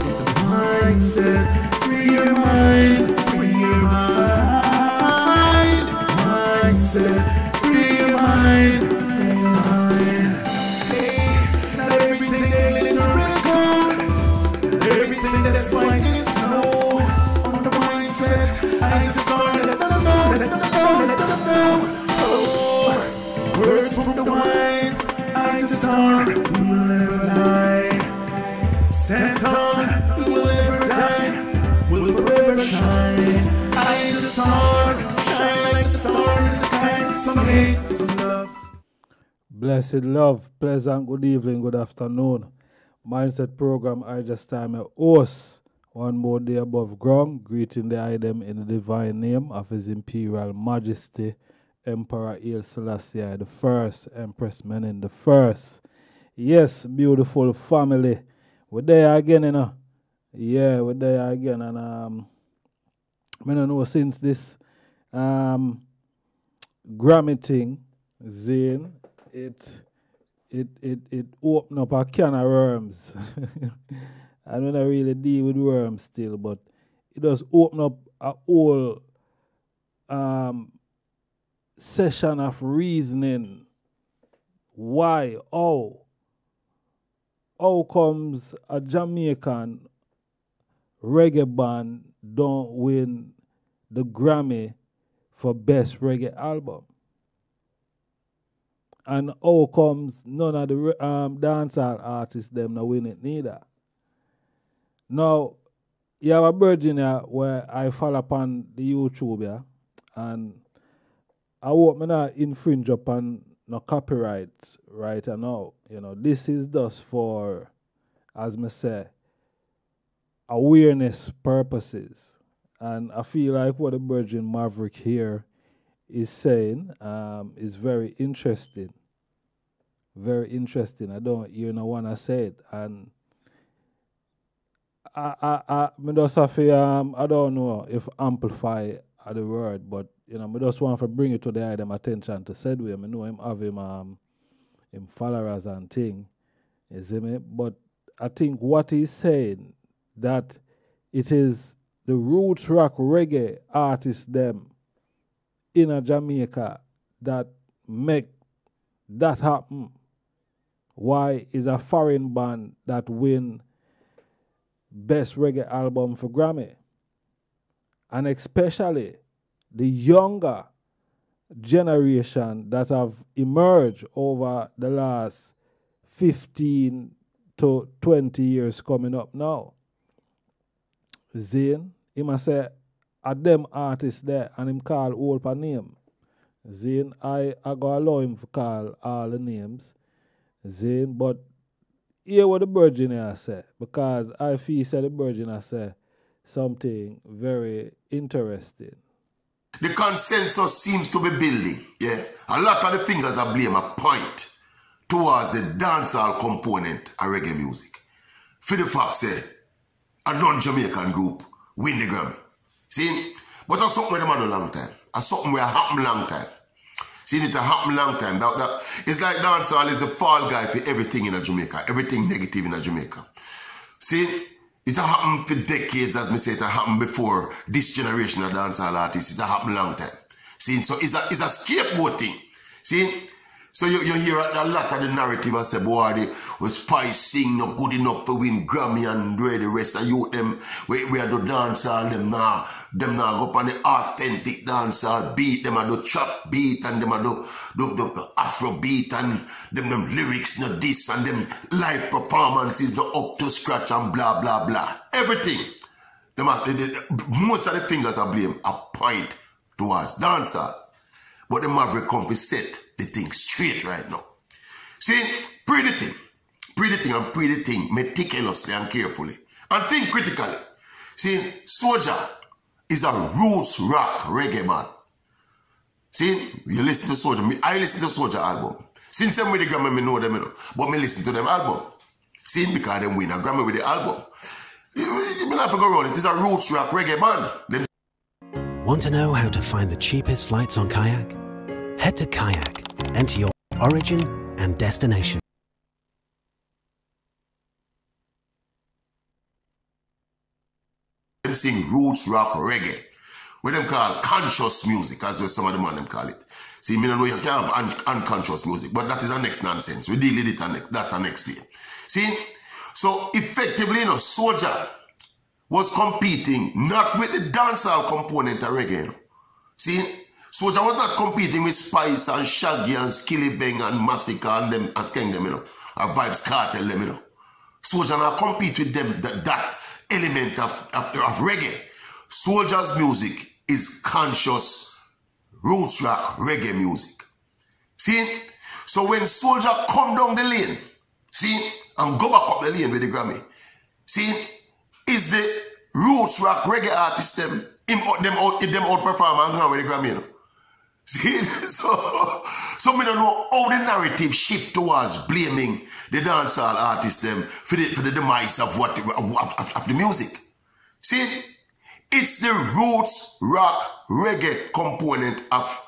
It's the mindset. Free your mind. Free your mind. Mindset. Free your mind. Hey, not everything that glitters gold. Everything that's white is snow. On the mindset, I just started. Let them know. Oh, words from the wise. I just started. We will never lie. Stand Blessed love, pleasant good evening, good afternoon. Mindset program, I just time a host. One more day above ground, greeting the item in the divine name of His Imperial Majesty, Emperor Haile Selassie the First, Empress Menen the First. Yes, beautiful family. We're there again, you know. Yeah, we're there again, and um, I don't know since this um Grammy thing, Zane, it it it it opened up a can of worms. I don't really deal with worms still, but it does open up a whole um session of reasoning why, how, how comes a Jamaican reggae band don't win the Grammy for best reggae album? And how comes none of the um, dancehall artists them not win it neither? Now, you have a virgin here where I fall upon the YouTube yeah, and I hope me not infringe upon no copyright right now. You know, this is just for, as me say, awareness purposes. And I feel like what the Virgin Maverick here is saying um, is very interesting. Very interesting. I don't you know wanna say it. And I I I me um I don't know if amplify are the word, but you know, me just want to bring it to the them attention to said way. I know him have him um him followers and thing. You see me? But I think what he's saying that it is the roots rock reggae artists them in a Jamaica that make that happen. Why is a foreign band that win best reggae album for Grammy? And especially the younger generation that have emerged over the last 15 to 20 years coming up now. Zane, he must say, a them artists there, and him call all per name. Zane, I, I go allow him to call all the names. Zane, but hear what the Virgin say, because I feel say the Virgin say something very interesting. The consensus seems to be building. Yeah, a lot of the fingers are blame a point towards the dancehall component of reggae music. For the fact say a non-Jamaican group win the Grammy. See, but that's something where them a long time. That's something where happen long time. See, it happen long time. That, that, it's like dancehall is the fall guy for everything in a Jamaica, everything negative in a Jamaica. See, it happened for decades, as me say, it happened before this generation of dancehall artists. It happened a long time. See, so it's a, it's a scapegoating. See, so you, you hear a, lot of the narrative I say, boy, the was Spice sing not good enough to win Grammy and do the rest of you them we, we are the dancehall them now. Them now go up on the authentic dancehall beat, them are the trap beat and them are do, do, do, the Afro beat and them them lyrics not this and them live performances not up to scratch and blah blah blah. Everything. Them are, the, the, most of the fingers are blame are point towards dancehall. But the Maverick come set the thing straight right now. See, the thing. The thing and the thing meticulously and carefully. And think critically. See, SOJA is a roots rock reggae man. See, you listen to SOJA. Me, I listen to SOJA album. Since I'm with the Grammy, me know them, you know. But me listen to them album. See, because them win a Grammy with the album. You, you may not go around. It's a roots rock reggae man. Them Want to know how to find the cheapest flights on Kayak? Head to Kayak, enter your origin and destination. Them sing roots rock reggae. What them call conscious music, as well some of the man them call it. See, me know you can have un- unconscious music, but that is a next nonsense. We deal with it next, that the next day. See, so effectively, you know, SOJA was competing not with the dancehall component of reggae. You know. See, SOJA was not competing with Spice and Shaggy and Skillibeng and Masicka and them and Skeng them, you know, or Vybz Kartel them, you know. SOJA not compete with them that, that element of, of, of reggae. SOJA's music is conscious roots rock reggae music. See? So when SOJA come down the lane, see, and go back up the lane with the Grammy, see, is the roots rock reggae artist them, them out, them outperform and go with the Grammy, you know? See, so, so me don't know how the narrative shift towards blaming the dancehall artists them for the, for the demise of what of, of, of the music. See, it's the roots rock reggae component of,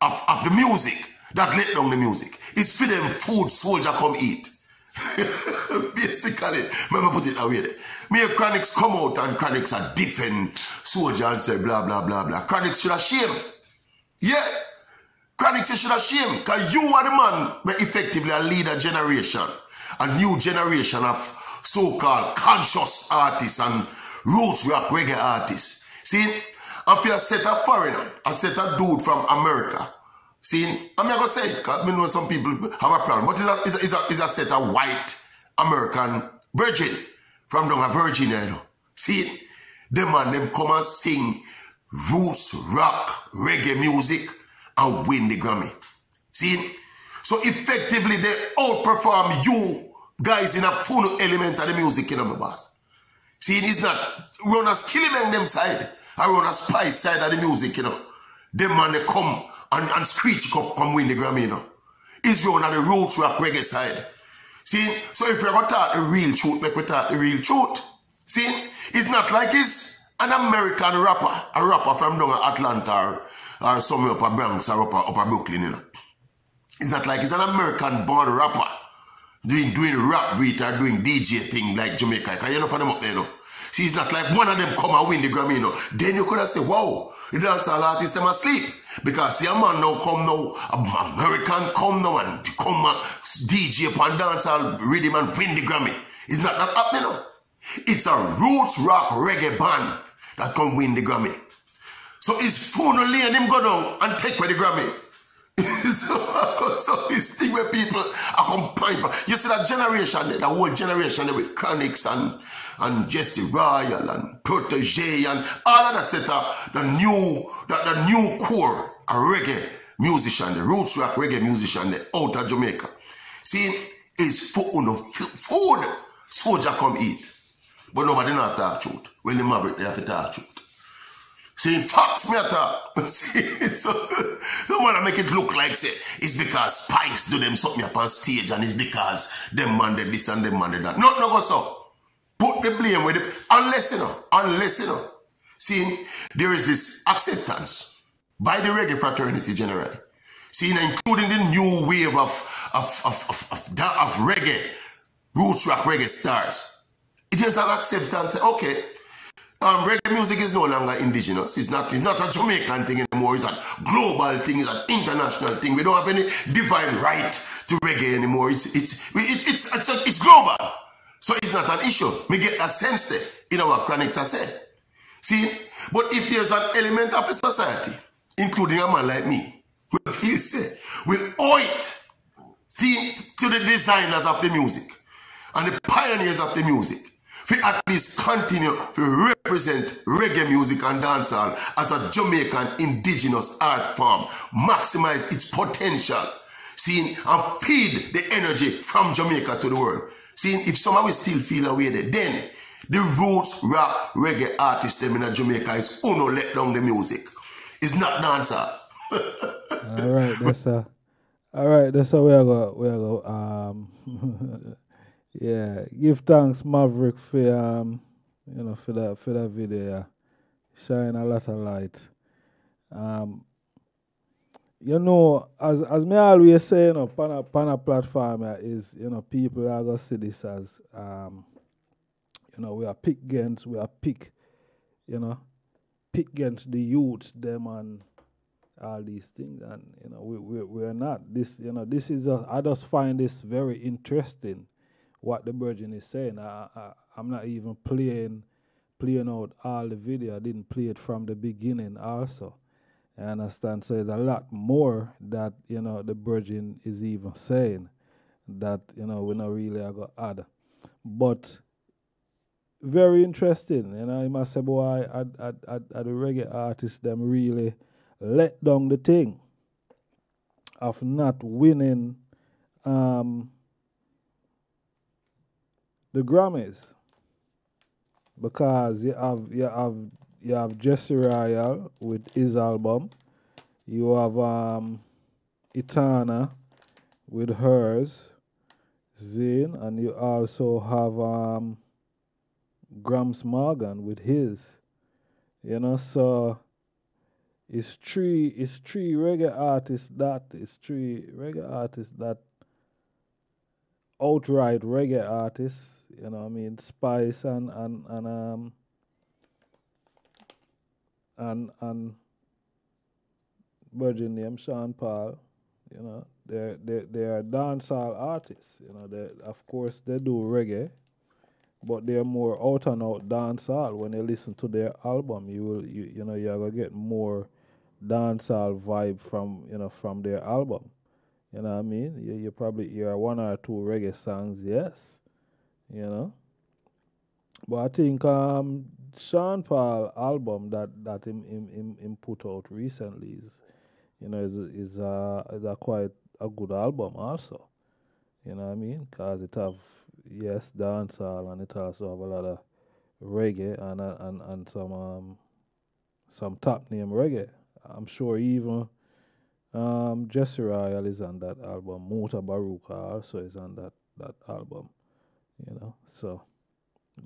of, of the music that let down the music. It's for them food SOJA come eat. Basically, remember put it away there. Me and Chronixx come out and Chronixx are defend SOJA and say blah blah blah blah. Chronixx should have shame. Yeah. Chronixx should shame. Cause you are the man but effectively a leader generation. A new generation of so-called conscious artists and roots rock reggae artists. See, if you set a foreigner, I set a dude from America. See, I'm not gonna say it, cause I know some people have a problem, but it's a, it's a, it's a set of white American virgin from down a Virginia, you know. See, them man, them come and sing roots, rock, reggae music and win the Grammy. See? So effectively they outperform you guys in a full element of the music, you know, my boss. See, it's not run a skilling them side, I run a spice side of the music, you know. Them man they come and, and screech come, come win the Grammy, you know. It's run on the roots rock reggae side. See, so if you're gonna talk the real truth, make we talk the real truth. See, it's not like it's an American rapper, a rapper from down Atlanta or, or somewhere up at Bronx or up, at- up at Brooklyn, you know. It's not like it's an American born rapper doing doing rap beat or doing DJ thing like Jamaica. Cause you know for them up there, you know. See, it's not like one of them come and win the Grammy, you know. Then you could have said, wow, the dancehall artist them asleep. Because see a man now come now, American come now and come and DJ upon dancehall rhythm and win the Grammy. It's not that happening now. It's a roots rock reggae band that can win the Grammy. So it's phone only and him go down and take away the Grammy. so, so thing where people are combined. You see that generation, that whole generation with Chronixx and and Jesse Royal and Protoje and all of that set up the new the, the new core a reggae musician, the roots rock reggae musician the out of Jamaica. See, it's food, food SOJA come eat. But nobody not talk truth. When the maverick they have to talk truth. See, facts me at talk. See, so, so man make it look like say it's because Spice do them something up on stage and it's because them man did this and them man did that. No, no go so. Put the blame with it. Unless you know, unless you know. See, there is this acceptance by the reggae fraternity generally. See, including the new wave of of of of, of, of reggae, roots rock reggae stars. It is an acceptance. Okay, um, reggae music is no longer indigenous. It's not. It's not a Jamaican thing anymore. It's a global thing. It's an international thing. We don't have any divine right to reggae anymore. It's it's it's it's it's, a- it's global. So it's not an issue. We get a sense there in our Chronixx has said. See, but if there's an element of the society, including a man like me, we say we owe it to the designers of the music and the pioneers of the music we at least continue to represent reggae music and dancehall as a Jamaican indigenous art form, maximize its potential, seeing and feed the energy from Jamaica to the world. Seeing if someone will still feel away there, then the roots rock reggae artist in Jamaica is uno let down the music. It's not dancehall. All right, that's uh, all right. That's how we are go. We are go. Um, yeah, give thanks Maverick for um, you know, for that for that video. Shine a lot of light. Um, you know, as as me always say, you know, pan a, pan a platform is you know people are gonna see this as um, you know, we are pick games, we are pick you know, pick against the youths, them and all these things. And, you know, we, we, we're not. This, you know, this is, a, I just find this very interesting, what the Virgin is saying. I, I, I'm not even playing, playing out all the video. I didn't play it from the beginning also. And I understand. So there's a lot more that, you know, the Virgin is even saying that, you know, we're not really going to add. But very interesting. You know, I must say, boy, I, I, I, I the reggae artists them really let down the thing of not winning um, the Grammys because you have you have you have Jesse Royal with his album, you have um, Etana with hers, Zane, and you also have um, Gramps Morgan with his. You know, so it's three it's three reggae artists that it's three reggae artists that outright reggae artists, you know I mean, Spice and and, and um and and Virgin name Sean Paul, you know, they're they they are dancehall artists, you know, they of course they do reggae, but they're more out and out dancehall. When you listen to their album, you will you, you know you're gonna get more dancehall vibe from you know from their album. You know what I mean? You you probably hear one or two reggae songs, yes. You know. But I think um Sean Paul album that that him him him, him put out recently is you know is is a is a quite a good album also. You know what I mean? Cause it have yes dancehall and it also have a lot of reggae and uh, and and some um some top name reggae. I'm sure even um, Jesse Royal is on that album. Mutabaruka also is on that, that album. You know, so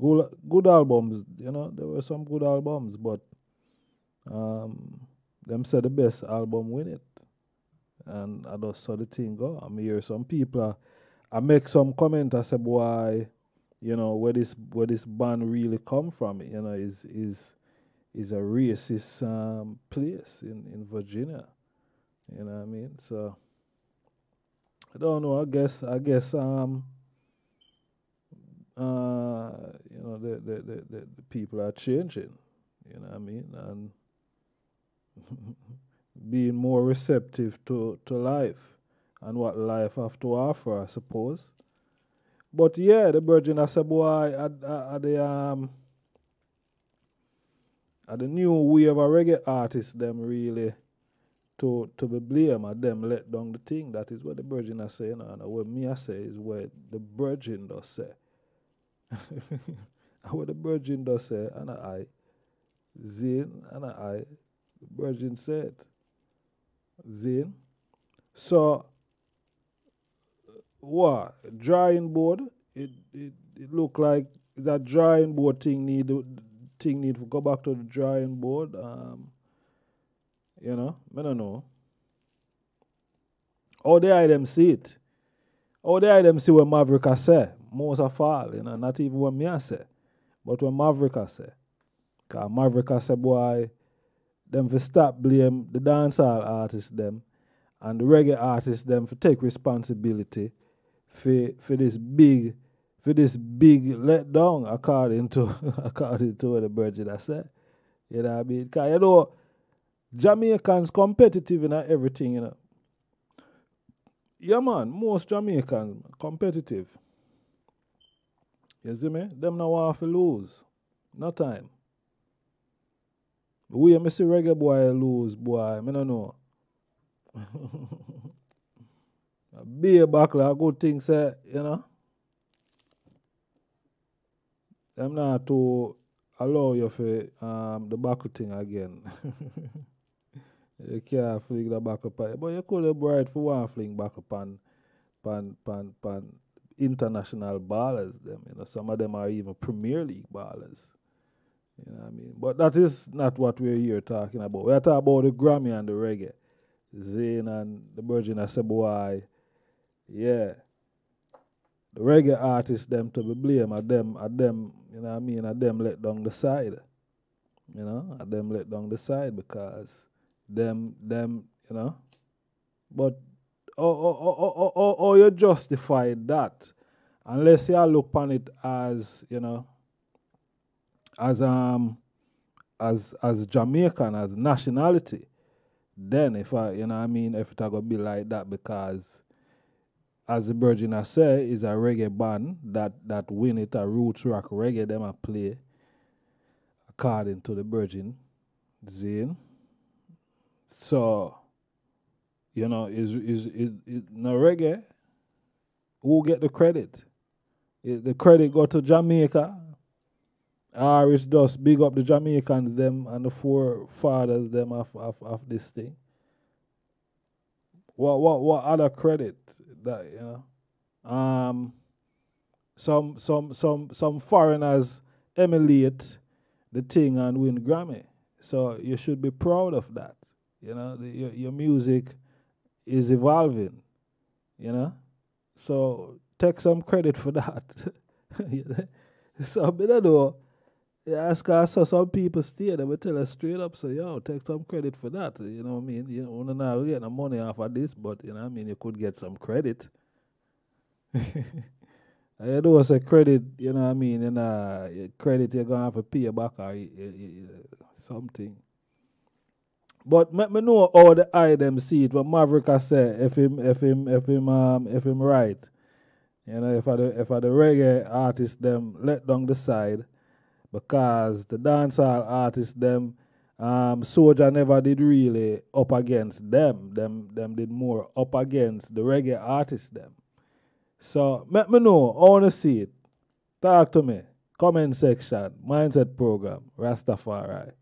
good good albums. You know, there were some good albums, but um, them said the best album win it, and I just saw the thing go. I hear some people. I make some comment. I said, "Why, you know, where this where this band really come from? You know, is is is a racist um, place in, in Virginia. You know what I mean? So I don't know. I guess I guess um uh you know the the, the, the, the people are changing. You know what I mean? And being more receptive to, to life and what life have to offer, I suppose. But yeah, the Virgin I said, boy, at, at, at the um are the new wave of reggae artists them really to to be blamed and them let down the thing. That is what the Virgin are saying and what me I say is what the Virgin does say. what the Virgin does say and I Zin, and I the Virgin said Zin. So what drawing board it it, it look like that drawing board thing need thing need to go back to the drawing board. Um, you know, I don't know. How the them see it. How the them see what Maverick say. Most of all, you know, not even what me I say. But what Maverick say. Because Maverick say, boy, them for stop blame the dancehall artists them and the reggae artists them for take responsibility for for this big for this big letdown according to according to what the Virgin I said. You know what I mean? Because you know Jamaicans competitive in everything, you know. Yeah man, most Jamaicans competitive. You see me? Them not want to lose. No time. We me see reggae boy lose, boy. I don't know. buckler, a good thing say, you know. I'm not to allow you for um, the buckle thing again. you can't fling the buckle pan. But you could have bright for one fling buckle pan, pan, pan, pan international ballers. Them, you know, some of them are even Premier League ballers. You know what I mean? But that is not what we're here talking about. We're talking about the Grammy and the reggae. Zane and the Virgin I said, boy, yeah the reggae artists them to be blame at them at them, you know what I mean, at them let down the side. You know, at them let down the side because them them, you know. But or or or, or, or, you justify that unless you look upon it as, you know, as um as as Jamaican as nationality, then if I you know I mean if it gonna be like that because as the Virgin I say is a reggae band that that win it a roots rock reggae them a play according to the Virgin Zane. So you know is is is, is no reggae who get the credit? The credit go to Jamaica Irish just big up the Jamaicans them and the forefathers them of, of, of this thing. What what what other credit that you know? Um some some some some foreigners emulate the thing and win Grammy. So you should be proud of that. You know, the, your your music is evolving. You know, so take some credit for that. so I don't know yeah, ask I saw some people stay they would tell us straight up, so yo, take some credit for that. You know what I mean? You know, we're not getting the money off of this, but you know what I mean, you could get some credit. I it's a credit, you know what I mean, and uh credit you're gonna have to pay back or something. But let me know how the eye them see it. What Maverick I say, if him if him if him um if him right. You know, if I the if I the reggae artist them let down the side because the dancehall artist them um SOJA never did really up against them. Them them did more up against the reggae artist them. So let me know. I wanna see it. Talk to me. Comment section. Mindset program. Rastafari.